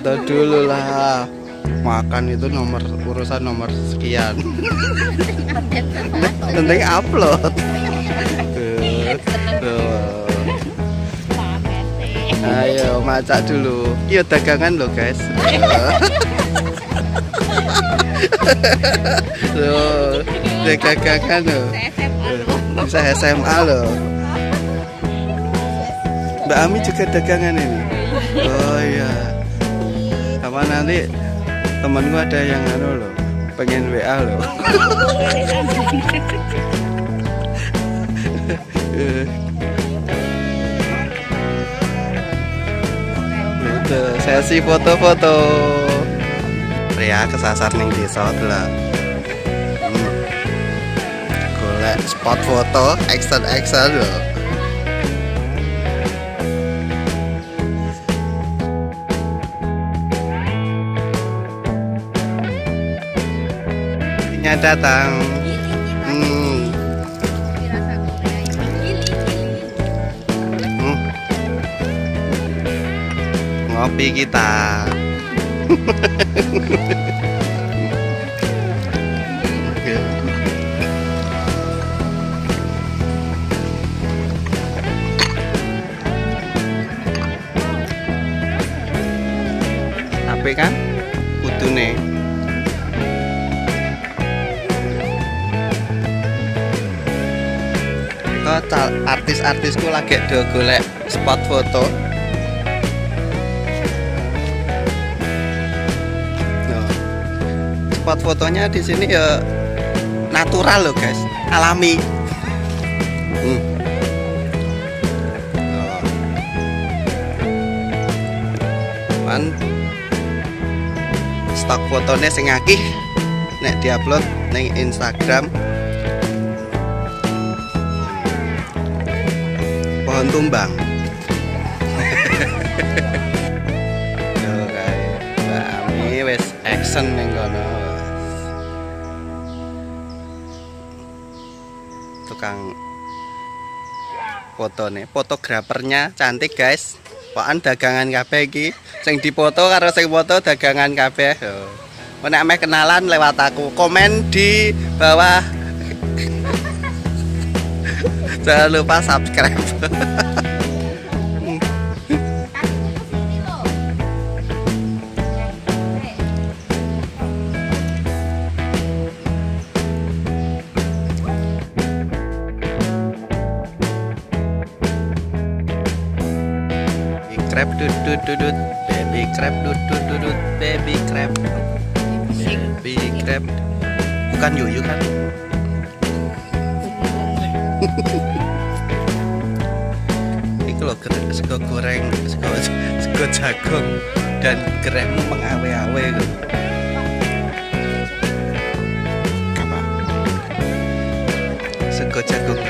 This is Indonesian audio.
foto dulu lah. Makan itu nomor urusan nomor sekian. Penting upload. Tuh, ayo macak dulu. Iya dagangan loh guys. Tuh, dagangan loh. Bisa SMA loh. Mbak Ami juga dagangan ini. Oh iya apa nanti temanku ada yang anu loh pengen WA loh Itu sesi foto-foto. Pria kesasar ning desa lah hmm. golek spot foto action action loh nya datang. Hmm. Ngopi kita. Tapi kan? Kudune artis-artisku lagi do golek spot foto. Spot fotonya di sini ya natural loh guys. Alami. Hmm. Stok fotonya sing nek diupload ning Instagram pohon tumbang. Yo kae Mbak Ami wis action ning tukang fotone fotografernya cantik guys. Pokan dagangan kabeh iki. Sing dipoto karo sing foto dagangan kabeh. Yo nek kenalan lewat aku komen di bawah jangan lupa subscribe. Crab dut dut dut dut. Baby crab dut dut dut dut. Baby crab. Baby crab. Bukan yuyu kan Ini loh sego goreng, sego, sego jagung dan gerehmu mengawe-awe itu. Apa? Sego jagung